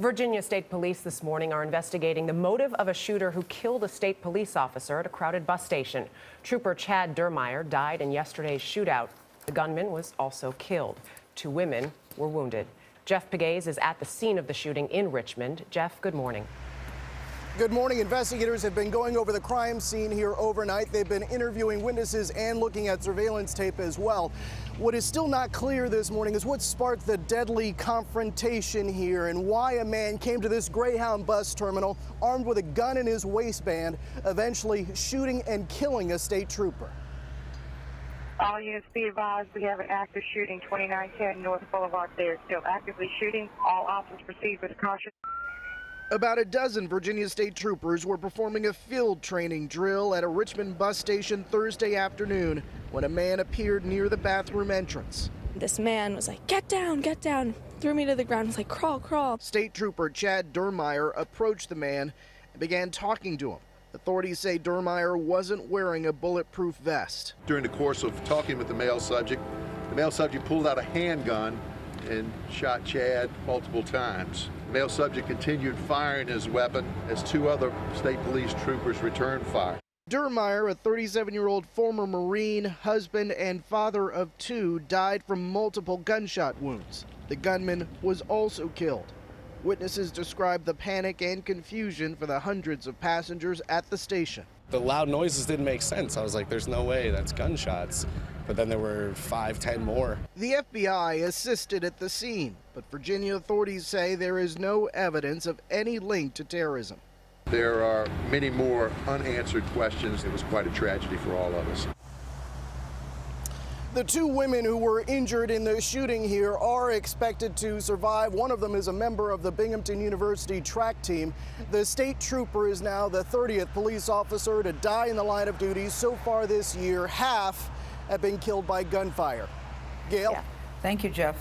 Virginia State Police this morning are investigating the motive of a shooter who killed a state police officer at a crowded bus station. Trooper Chad Dermyer died in yesterday's shootout. The gunman was also killed. Two women were wounded. Jeff Pegues is at the scene of the shooting in Richmond. Jeff, good morning. Good morning. Investigators have been going over the crime scene here overnight. They've been interviewing witnesses and looking at surveillance tape as well. What is still not clear this morning is what sparked the deadly confrontation here and why a man came to this Greyhound bus terminal armed with a gun in his waistband, eventually shooting and killing a state trooper. All units be advised we have an active shooting 2910 North Boulevard. They are still actively shooting. All officers proceed with caution. About a dozen Virginia State troopers were performing a field training drill at a Richmond bus station Thursday afternoon when a man appeared near the bathroom entrance. This man was like, Get down, get down, threw me to the ground, was like, Crawl, crawl. State Trooper Chad Dermyer approached the man and began talking to him. Authorities say Dermyer wasn't wearing a bulletproof vest. During the course of talking with the male subject, the male subject pulled out a handgun and shot Chad multiple times. Male subject continued firing his weapon as two other state police troopers returned fire. Dermyer, a 37 year old former Marine, husband, and father of two, died from multiple gunshot wounds. The gunman was also killed. Witnesses described the panic and confusion for the hundreds of passengers at the station. The loud noises didn't make sense. I was like, there's no way, that's gunshots. But then there were five, ten more. The FBI assisted at the scene, but Virginia authorities say there is no evidence of any link to terrorism. There are many more unanswered questions. It was quite a tragedy for all of us. The two women who were injured in the shooting here are expected to survive. One of them is a member of the Binghamton University track team. The state trooper is now the 30th police officer to die in the line of duty so far this year. Half have been killed by gunfire. Gail? Yeah. Thank you, Jeff.